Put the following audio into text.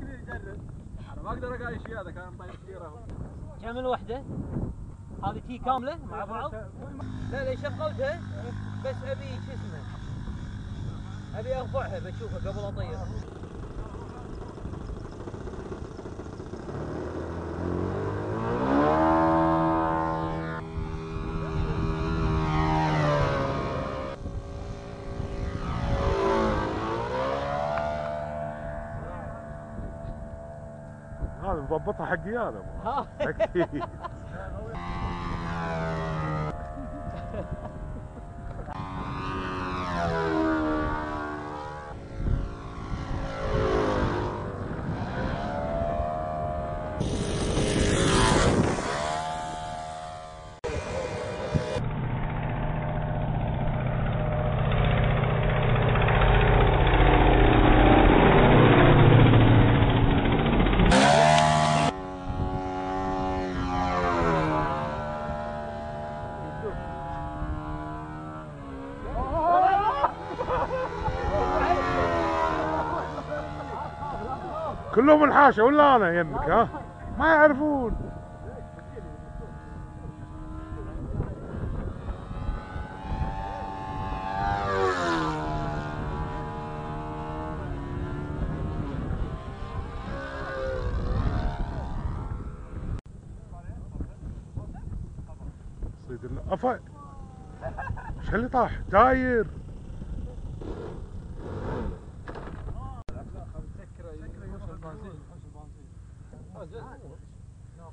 كبير أنا ما أقدر أقايش فيه هذا كان طيب كبير اهو كم الوحدة؟ هذه تي كاملة مع بعض؟ لا لا. شغلتها بس أبي شو اسمه؟ أبي أرفعها بشوفها قبل أطير. هذا مضبطها حقي أنا أكيد كلهم الحاشا ولا أنا يمك ها؟ ما يعرفون. افا إيش اللي طاح؟ داير. Oh, good. No,